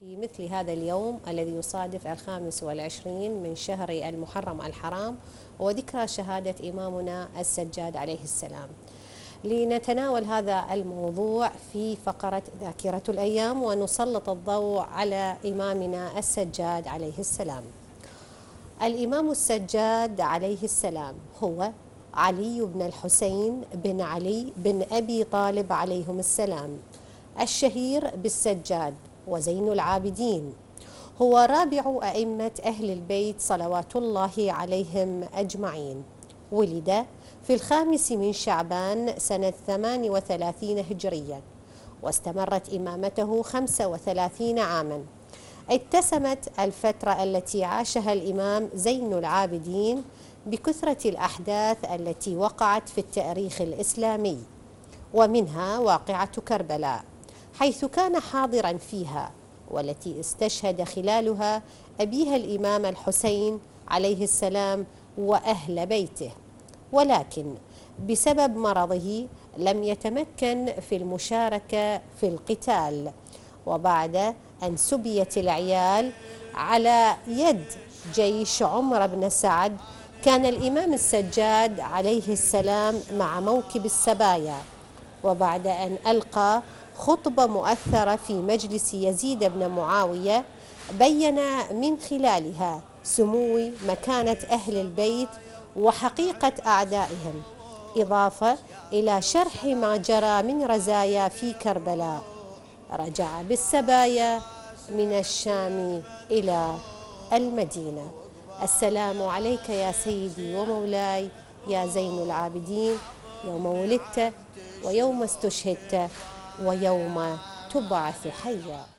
في مثل هذا اليوم الذي يصادف الخامس والعشرين من شهر المحرم الحرام وذكرى شهادة إمامنا السجاد عليه السلام. لنتناول هذا الموضوع في فقرة ذاكرة الأيام ونسلط الضوء على إمامنا السجاد عليه السلام. الإمام السجاد عليه السلام هو علي بن الحسين بن علي بن أبي طالب عليهم السلام الشهير بالسجاد. وزين العابدين. هو رابع أئمة أهل البيت صلوات الله عليهم أجمعين. ولد في الخامس من شعبان سنة 38 هجريا واستمرت إمامته 35 عاما. اتسمت الفترة التي عاشها الإمام زين العابدين بكثرة الأحداث التي وقعت في التأريخ الإسلامي ومنها واقعة كربلاء. حيث كان حاضرا فيها والتي استشهد خلالها أبيها الإمام الحسين عليه السلام وأهل بيته. ولكن بسبب مرضه لم يتمكن في المشاركة في القتال. وبعد أن سبيت العيال على يد جيش عمر بن سعد كان الإمام السجاد عليه السلام مع موكب السبايا. وبعد أن ألقى خطبة مؤثرة في مجلس يزيد بن معاوية بين من خلالها سمو مكانة أهل البيت وحقيقة أعدائهم إضافة إلى شرح ما جرى من رزايا في كربلاء. رجع بالسبايا من الشام إلى المدينة. السلام عليك يا سيدي ومولاي يا زين العابدين يوم ولدت ويوم استشهدت. ويوم تبعث حيا.